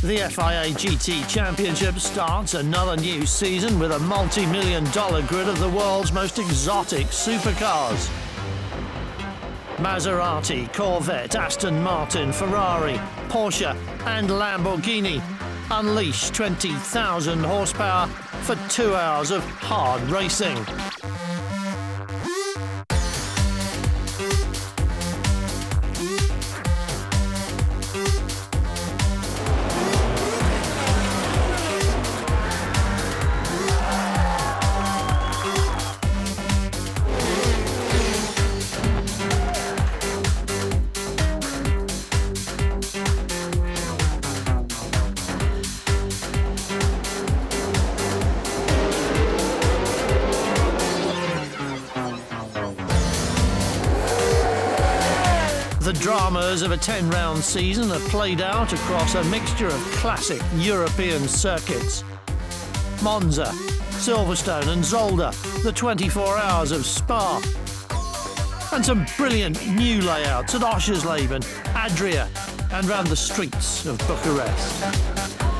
The FIA GT Championship starts another new season with a multi-million dollar grid of the world's most exotic supercars. Maserati, Corvette, Aston Martin, Ferrari, Porsche and Lamborghini unleash 20,000 horsepower for two hours of hard racing. The dramas of a 10 round season are played out across a mixture of classic European circuits. Monza, Silverstone, and Zolder, the 24 hours of Spa. And some brilliant new layouts at Oschersleben, Adria, and round the streets of Bucharest.